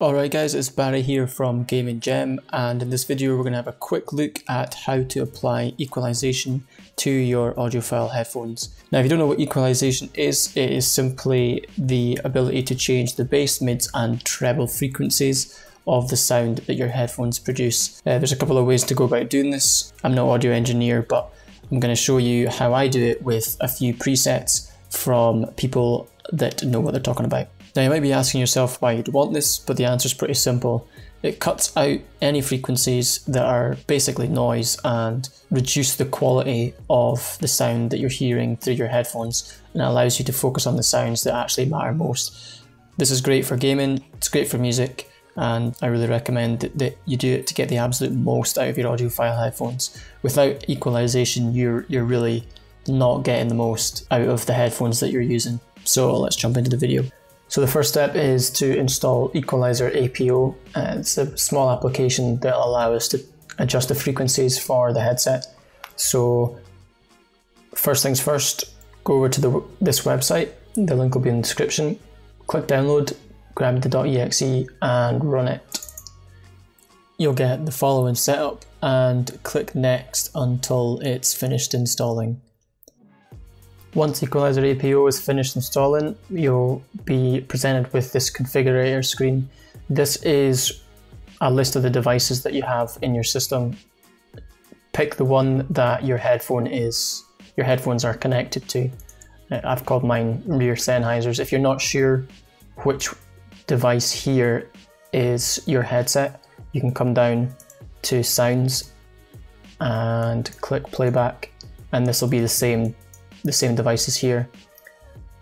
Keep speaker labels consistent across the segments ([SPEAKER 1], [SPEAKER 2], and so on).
[SPEAKER 1] Alright guys, it's Barry here from Gaming Gem and in this video we're going to have a quick look at how to apply equalization to your audiophile headphones. Now if you don't know what equalization is, it is simply the ability to change the bass, mids and treble frequencies of the sound that your headphones produce. Uh, there's a couple of ways to go about doing this. I'm no audio engineer but I'm going to show you how I do it with a few presets from people that know what they're talking about. Now you might be asking yourself why you'd want this, but the answer is pretty simple. It cuts out any frequencies that are basically noise and reduce the quality of the sound that you're hearing through your headphones and allows you to focus on the sounds that actually matter most. This is great for gaming, it's great for music, and I really recommend that, that you do it to get the absolute most out of your audiophile headphones. Without equalization, you're you're really not getting the most out of the headphones that you're using. So let's jump into the video. So the first step is to install Equalizer APO. Uh, it's a small application that will allow us to adjust the frequencies for the headset. So first things first, go over to the, this website. The link will be in the description. Click download, grab the .exe and run it. You'll get the following setup and click next until it's finished installing. Once Equalizer APO is finished installing, you'll be presented with this configurator screen. This is a list of the devices that you have in your system. Pick the one that your headphone is, your headphones are connected to. Uh, I've called mine rear Sennheisers. If you're not sure which device here is your headset, you can come down to sounds and click playback and this will be the same the same devices here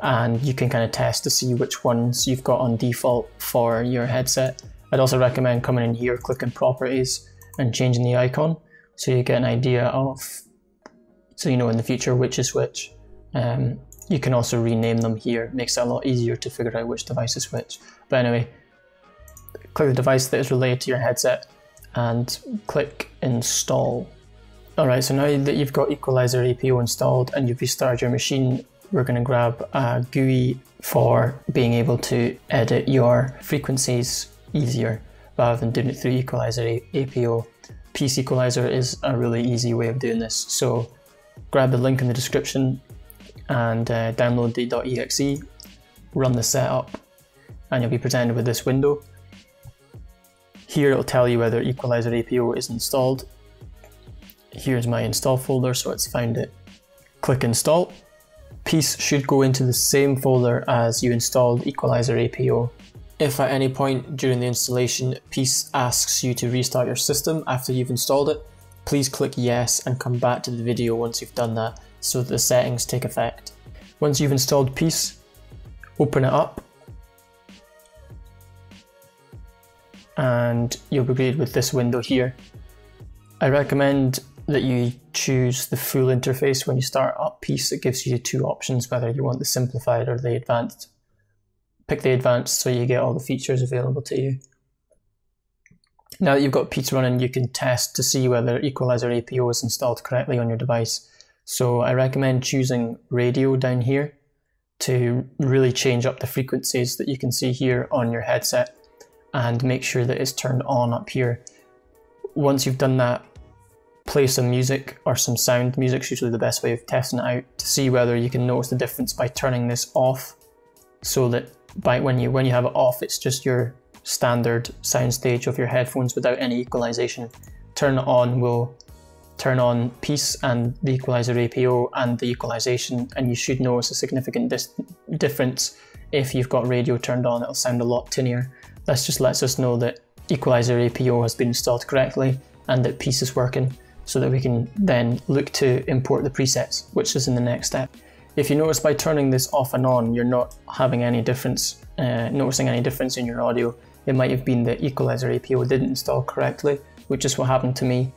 [SPEAKER 1] and you can kind of test to see which ones you've got on default for your headset. I'd also recommend coming in here, clicking properties and changing the icon so you get an idea of, so you know in the future which is which. Um, you can also rename them here, it makes it a lot easier to figure out which device is which. But anyway, click the device that is related to your headset and click install. Alright, so now that you've got Equalizer APO installed and you've restarted your machine, we're going to grab a GUI for being able to edit your frequencies easier rather than doing it through Equalizer APO. Peace Equalizer is a really easy way of doing this. So grab the link in the description and uh, download the .exe, run the setup, and you'll be presented with this window. Here it'll tell you whether Equalizer APO is installed Here's my install folder, so it's found it. Click install. Peace should go into the same folder as you installed Equalizer APO. If at any point during the installation Peace asks you to restart your system after you've installed it, please click yes and come back to the video once you've done that so that the settings take effect. Once you've installed Peace, open it up and you'll be greeted with this window here. I recommend that you choose the full interface when you start up Peace. It gives you two options whether you want the simplified or the advanced. Pick the advanced so you get all the features available to you. Now that you've got Peace running, you can test to see whether Equalizer APO is installed correctly on your device. So I recommend choosing radio down here to really change up the frequencies that you can see here on your headset and make sure that it's turned on up here. Once you've done that, play some music or some sound. Music's usually the best way of testing it out to see whether you can notice the difference by turning this off so that by when you when you have it off it's just your standard sound stage of your headphones without any equalization. Turn it on will turn on Peace and the equalizer APO and the equalization and you should notice a significant difference if you've got radio turned on it'll sound a lot tinnier. This just lets us know that equalizer APO has been installed correctly and that Peace is working so that we can then look to import the presets, which is in the next step. If you notice by turning this off and on, you're not having any difference, uh, noticing any difference in your audio. It might have been the equalizer APO didn't install correctly, which is what happened to me.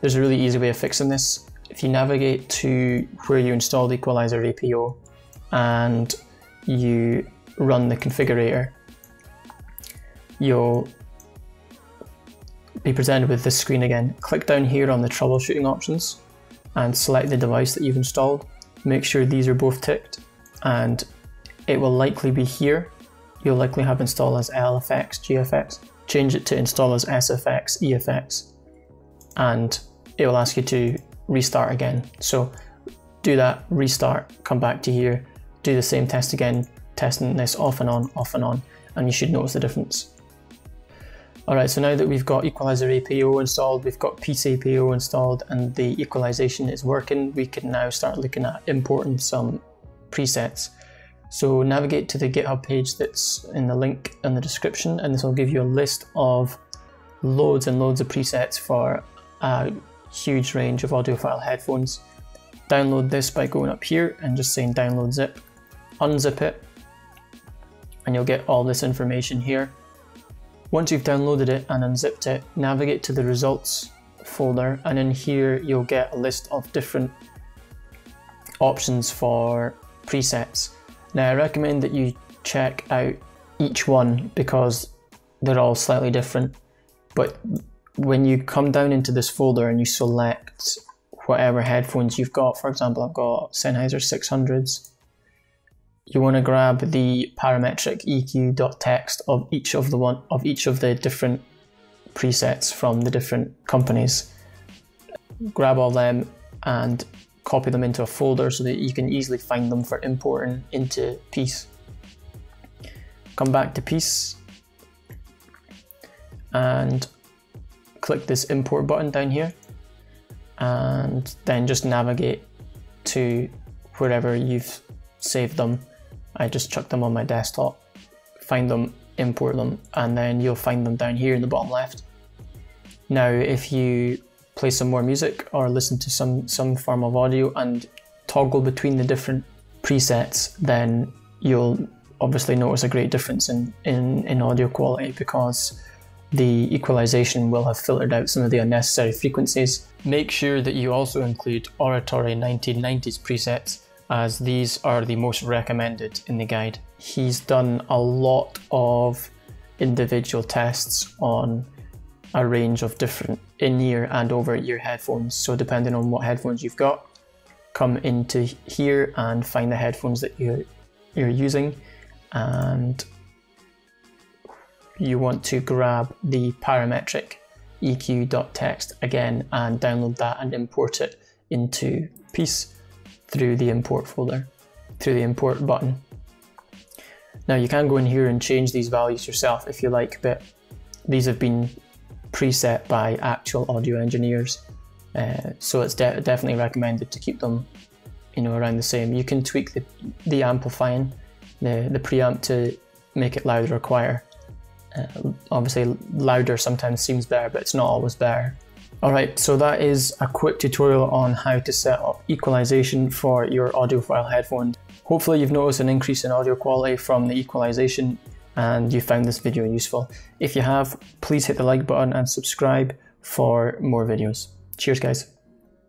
[SPEAKER 1] There's a really easy way of fixing this. If you navigate to where you installed equalizer APO and you run the configurator, you'll be presented with this screen again. Click down here on the troubleshooting options and select the device that you've installed. Make sure these are both ticked and it will likely be here you'll likely have installed as LFX, GFX. Change it to install as SFX, EFX, and it will ask you to restart again. So do that, restart, come back to here, do the same test again, testing this off and on, off and on, and you should notice the difference. Alright, so now that we've got Equalizer APO installed, we've got Peace APO installed, and the equalization is working, we can now start looking at importing some presets. So navigate to the GitHub page that's in the link in the description, and this will give you a list of loads and loads of presets for a huge range of audiophile headphones. Download this by going up here and just saying download zip, unzip it, and you'll get all this information here. Once you've downloaded it and unzipped it, navigate to the results folder and in here you'll get a list of different options for presets. Now I recommend that you check out each one because they're all slightly different but when you come down into this folder and you select whatever headphones you've got, for example I've got Sennheiser 600s you want to grab the parametric EQ.txt of each of the one of each of the different presets from the different companies. Grab all them and copy them into a folder so that you can easily find them for importing into Peace. Come back to Peace and click this import button down here and then just navigate to wherever you've saved them I just chuck them on my desktop, find them, import them, and then you'll find them down here in the bottom left. Now, if you play some more music or listen to some, some form of audio and toggle between the different presets, then you'll obviously notice a great difference in, in, in audio quality because the equalization will have filtered out some of the unnecessary frequencies. Make sure that you also include Oratory 1990s presets as these are the most recommended in the guide. He's done a lot of individual tests on a range of different in-ear and over-ear headphones. So depending on what headphones you've got, come into here and find the headphones that you're, you're using and you want to grab the parametric eq.txt again and download that and import it into Peace through the import folder, through the import button. Now you can go in here and change these values yourself if you like, but these have been preset by actual audio engineers. Uh, so it's de definitely recommended to keep them you know, around the same. You can tweak the, the amplifying, the, the preamp to make it louder or quieter. Uh, obviously louder sometimes seems better, but it's not always better. Alright, so that is a quick tutorial on how to set up equalization for your audiophile headphones. Hopefully you've noticed an increase in audio quality from the equalization and you found this video useful. If you have, please hit the like button and subscribe for more videos. Cheers guys.